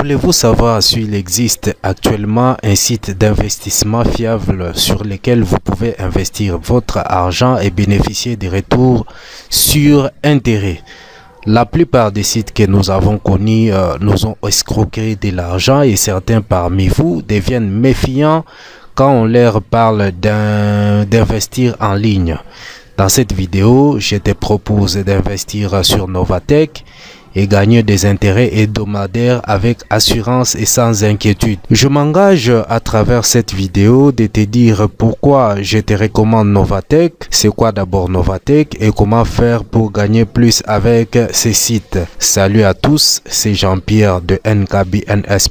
Voulez-vous savoir s'il existe actuellement un site d'investissement fiable sur lequel vous pouvez investir votre argent et bénéficier des retours sur intérêt? La plupart des sites que nous avons connus euh, nous ont escroqué de l'argent et certains parmi vous deviennent méfiants quand on leur parle d'investir en ligne. Dans cette vidéo, je te propose d'investir sur Novatech et gagner des intérêts hebdomadaires avec assurance et sans inquiétude. Je m'engage à travers cette vidéo de te dire pourquoi je te recommande Novatech, c'est quoi d'abord Novatech et comment faire pour gagner plus avec ces sites. Salut à tous, c'est Jean-Pierre de NKBNS+.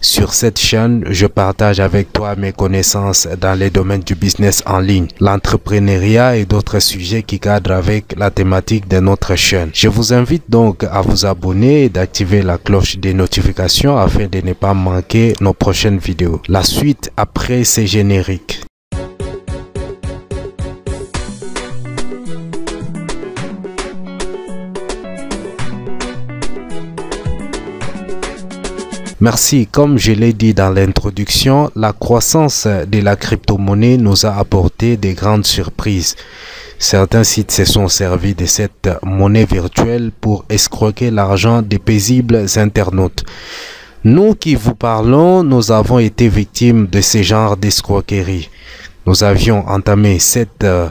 Sur cette chaîne, je partage avec toi mes connaissances dans les domaines du business en ligne, l'entrepreneuriat et d'autres sujets qui cadrent avec la thématique de notre chaîne. Je vous invite donc à vous abonner et d'activer la cloche des notifications afin de ne pas manquer nos prochaines vidéos. La suite après ces génériques. Merci. Comme je l'ai dit dans l'introduction, la croissance de la crypto-monnaie nous a apporté des grandes surprises. Certains sites se sont servis de cette monnaie virtuelle pour escroquer l'argent des paisibles internautes. Nous qui vous parlons, nous avons été victimes de ce genre d'escroquerie. Nous avions entamé cette euh,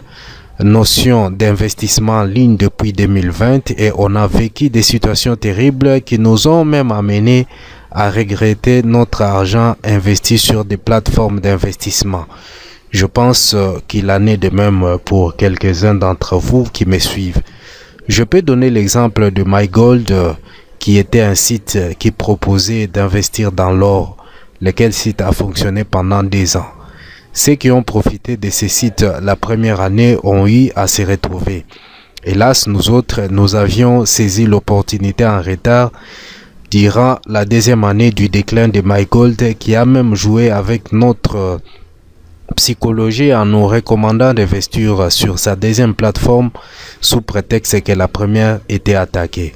notion d'investissement en ligne depuis 2020 et on a vécu des situations terribles qui nous ont même amené à regretter notre argent investi sur des plateformes d'investissement. Je pense euh, qu'il en est de même pour quelques-uns d'entre vous qui me suivent. Je peux donner l'exemple de MyGold euh, qui était un site qui proposait d'investir dans l'or, lequel site a fonctionné pendant des ans. Ceux qui ont profité de ces sites la première année ont eu à se retrouver. Hélas, nous autres, nous avions saisi l'opportunité en retard durant la deuxième année du déclin de MyGold qui a même joué avec notre psychologie en nous recommandant d'investir sur sa deuxième plateforme sous prétexte que la première était attaquée.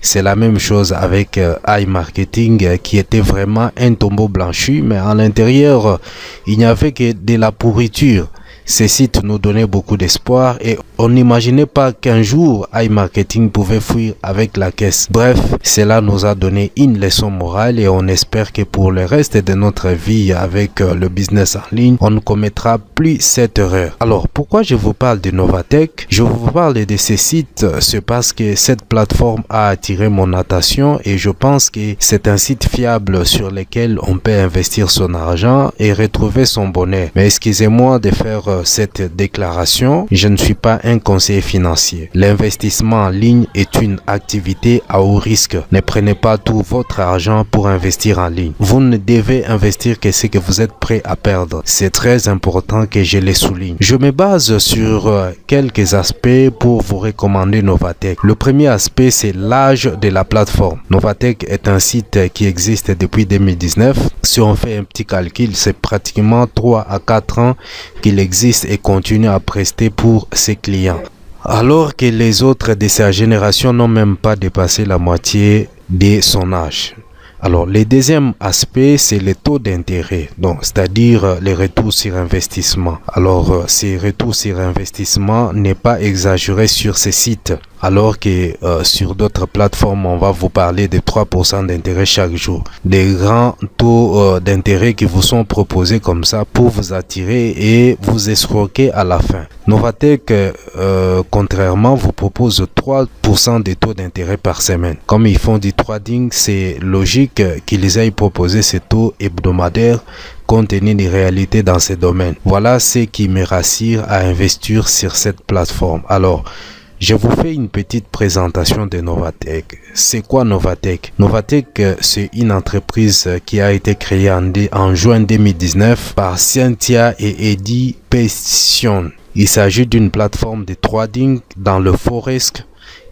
C'est la même chose avec euh, iMarketing euh, qui était vraiment un tombeau blanchi, mais à l'intérieur, il n'y avait que de la pourriture. Ces sites nous donnaient beaucoup d'espoir et on n'imaginait pas qu'un jour iMarketing pouvait fuir avec la caisse. Bref, cela nous a donné une leçon morale et on espère que pour le reste de notre vie avec euh, le business en ligne, on ne commettra plus cette erreur. Alors, pourquoi je vous parle de Novatech? Je vous parle de ces sites, c'est parce que cette plateforme a attiré mon attention et je pense que c'est un site fiable sur lequel on peut investir son argent et retrouver son bonheur. Mais excusez-moi de faire euh, cette déclaration, je ne suis pas un conseiller financier. L'investissement en ligne est une activité à haut risque. Ne prenez pas tout votre argent pour investir en ligne. Vous ne devez investir que ce que vous êtes prêt à perdre. C'est très important que je les souligne. Je me base sur euh, quelques aspects pour vous recommander Novatech. Le premier aspect, c'est l'âge de la plateforme. Novatech est un site qui existe depuis 2019. Si on fait un petit calcul, c'est pratiquement 3 à 4 ans qu'il existe et continue à prester pour ses clients. Alors que les autres de sa génération n'ont même pas dépassé la moitié de son âge. Alors, le deuxième aspect, c'est le taux d'intérêt, donc c'est-à-dire les retours sur investissement. Alors, euh, ces retours sur investissement n'est pas exagéré sur ces sites alors que euh, sur d'autres plateformes, on va vous parler de 3% d'intérêt chaque jour. Des grands taux euh, d'intérêt qui vous sont proposés comme ça pour vous attirer et vous escroquer à la fin. Novatech, euh, contrairement, vous propose 3% de taux d'intérêt par semaine. Comme ils font du trading, c'est logique qu'ils aient proposé ces taux hebdomadaires compte tenu des réalités dans ces domaines. Voilà ce qui me rassure à investir sur cette plateforme. Alors, je vous fais une petite présentation de Novatech. C'est quoi Novatech Novatech, euh, c'est une entreprise qui a été créée en, juin 2019 par Cynthia et Eddie Pestion. Il s'agit d'une plateforme de trading dans le forex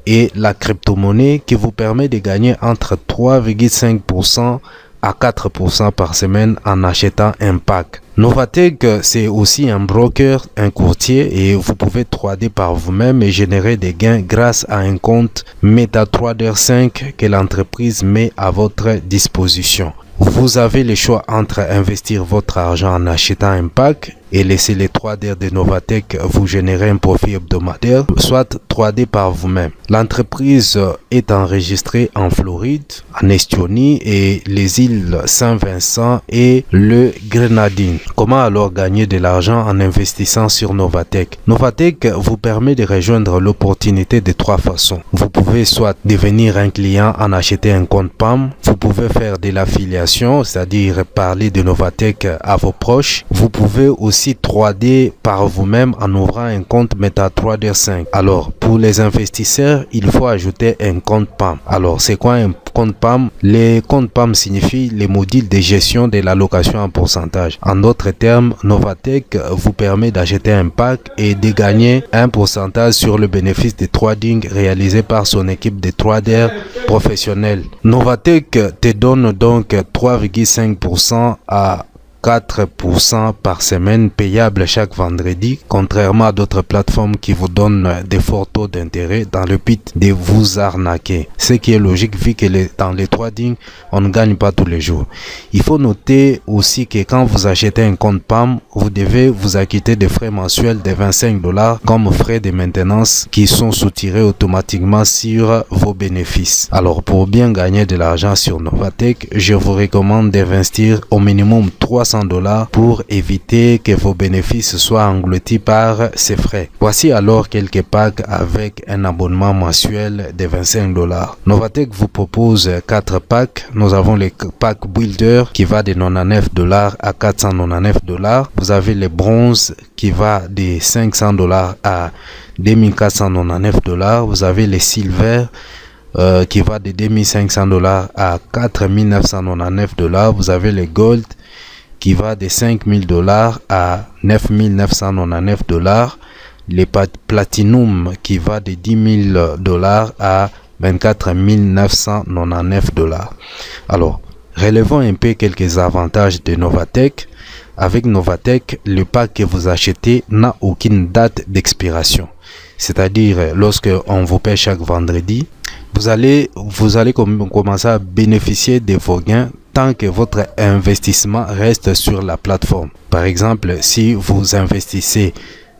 et la crypto-monnaie qui vous permet de gagner entre 3,5% à 4% par semaine en achetant un pack. Novatech, c'est aussi un broker, un courtier et vous pouvez trader par vous-même et générer des gains grâce à un compte MetaTrader 5 que l'entreprise met à votre disposition. Vous avez le choix entre investir votre argent en achetant un pack et laisser les 3D de Novatech vous générer un profit hebdomadaire, soit 3D par vous-même. L'entreprise est enregistrée en Floride, en Estonie et les îles Saint-Vincent et le Grenadine. Comment alors gagner de l'argent en investissant sur Novatech Novatech vous permet de rejoindre l'opportunité de trois façons. Vous pouvez soit devenir un client en acheter un compte PAM, vous pouvez faire de l'affiliation, c'est-à-dire parler de Novatech à vos proches. Vous pouvez aussi 3D par vous-même en ouvrant un compte MetaTrader 5. Alors, pour les investisseurs, il faut ajouter un compte PAM. Alors, c'est quoi un compte PAM Les comptes PAM signifient les modules de gestion de l'allocation en pourcentage. En d'autres termes, Novatech vous permet d'acheter un pack et de gagner un pourcentage sur le bénéfice de trading réalisé par son équipe de traders professionnels. Novatech te donne donc 3,5% à 4% par semaine payable chaque vendredi, contrairement à d'autres plateformes qui vous donnent des forts taux d'intérêt dans le but de vous arnaquer. Ce qui est logique vu que dans les trading, on ne gagne pas tous les jours. Il faut noter aussi que quand vous achetez un compte PAM, vous devez vous acquitter des frais mensuels de 25 dollars comme frais de maintenance qui sont soutirés automatiquement sur vos bénéfices. Alors pour bien gagner de l'argent sur Novatech, je vous recommande d'investir au minimum 300 dollars pour éviter que vos bénéfices soient engloutis par ces frais. Voici alors quelques packs avec un abonnement mensuel de 25 dollars. Novatech vous propose 4 packs. Nous avons le pack Builder qui va de 99 dollars à 499 dollars. Vous avez le bronze qui va de 500 dollars à 2499 dollars. Vous avez le silver euh, qui va de 2500 dollars à 4999 dollars. Vous avez le gold qui va de 5000 dollars à 9999 dollars. Les platinum qui va de 10 000 dollars à 24 999 dollars. Alors, relevons un peu quelques avantages de Novatech. Avec Novatech, le pack que vous achetez n'a aucune date d'expiration. C'est-à-dire, lorsque on vous paie chaque vendredi, vous allez, vous allez commencer à bénéficier de vos gains tant que votre investissement reste sur la plateforme. Par exemple, si vous investissez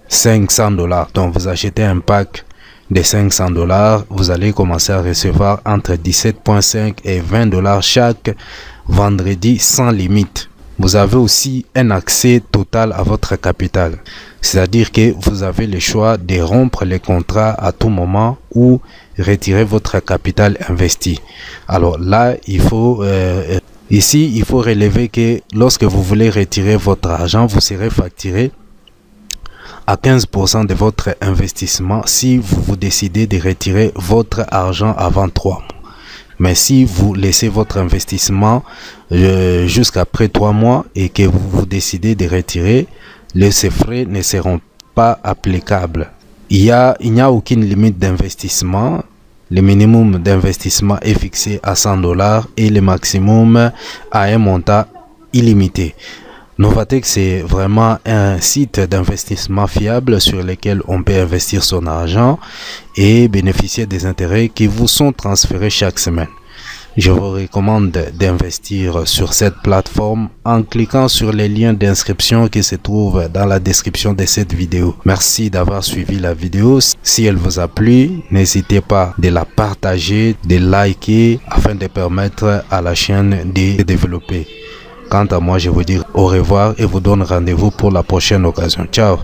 500 dollars, donc vous achetez un pack de 500 dollars, vous allez commencer à recevoir entre 17.5 et 20 dollars chaque vendredi sans limite. Vous avez aussi un accès total à votre capital. C'est-à-dire que vous avez le choix de rompre les contrats à tout moment ou retirer votre capital investi. Alors là, il faut euh, Ici, il faut relever que lorsque vous voulez retirer votre argent, vous serez facturé à 15% de votre investissement si vous, décidez de retirer votre argent avant 3 mois. Mais si vous laissez votre investissement euh, jusqu'après 3 mois et que vous, vous décidez de retirer, les frais ne seront pas applicables. Il n'y a aucune limite d'investissement le minimum d'investissement est fixé à 100 dollars et le maximum à un montant illimité. Novatech, c'est vraiment un site d'investissement fiable sur lequel on peut investir son argent et bénéficier des intérêts qui vous sont transférés chaque semaine. Je vous recommande d'investir sur cette plateforme en cliquant sur les liens d'inscription qui se trouvent dans la description de cette vidéo. Merci d'avoir suivi la vidéo. Si elle vous a plu, n'hésitez pas de la partager, de liker afin de permettre à la chaîne de développer. Quant à moi, je vous dis au revoir et vous donne rendez-vous pour la prochaine occasion. Ciao